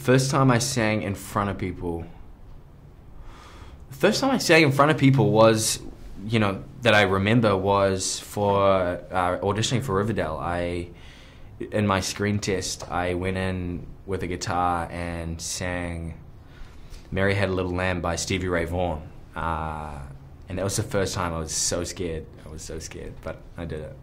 first time I sang in front of people. The first time I sang in front of people was, you know, that I remember was for uh, auditioning for Riverdale. I, in my screen test, I went in with a guitar and sang "Mary Had a Little Lamb" by Stevie Ray Vaughan, uh, and that was the first time I was so scared. I was so scared, but I did it.